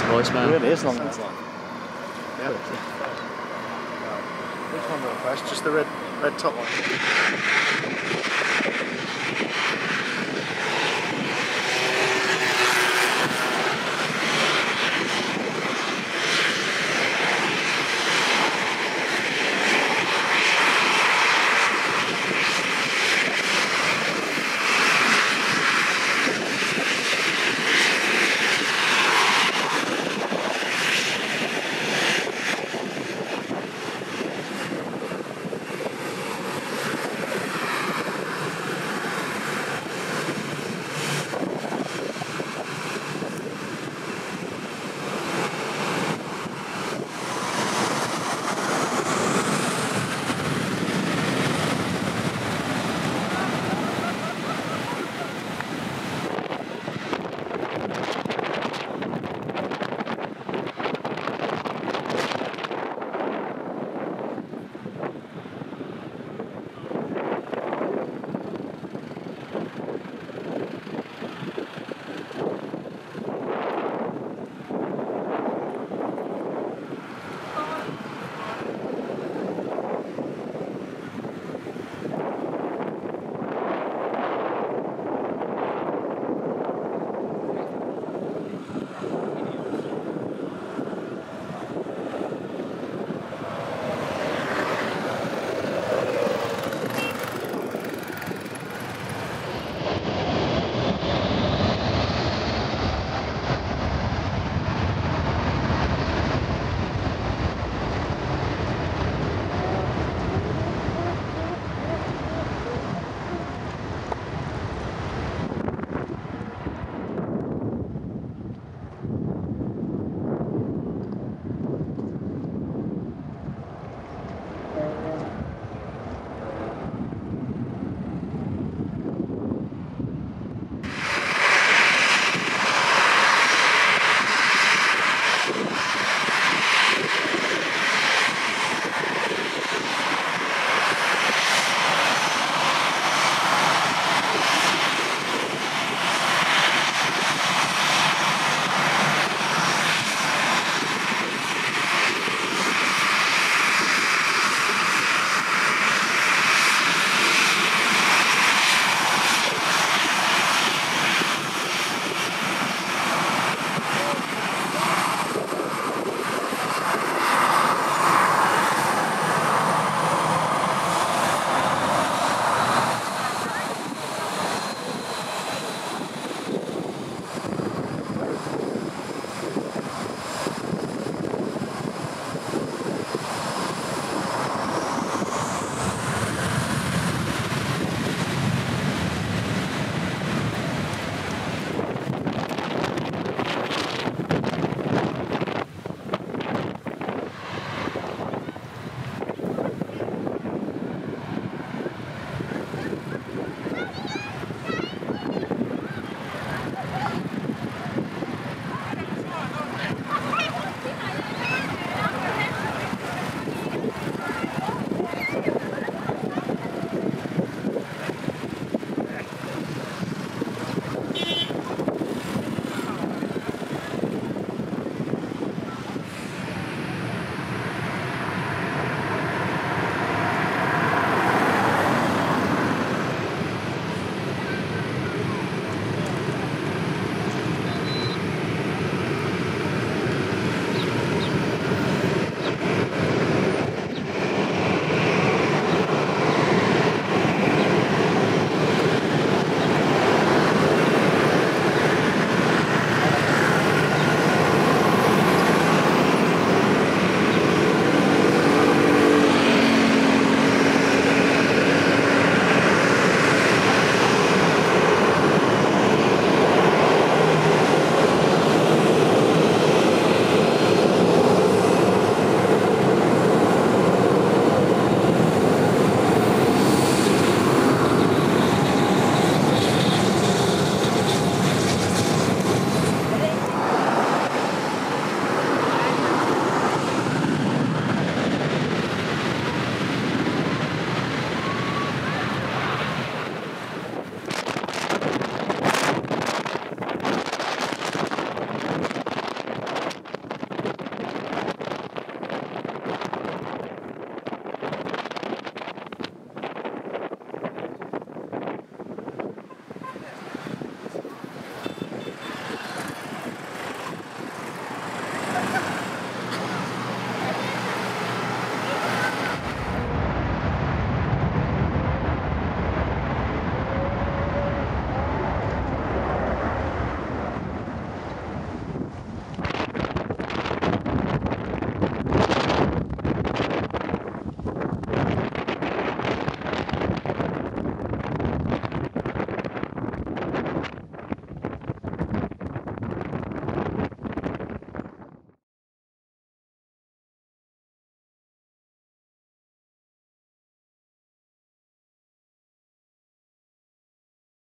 Thanks, voicemail. It really is long. Long. Yeah. Which one went first? Just the red, red top one.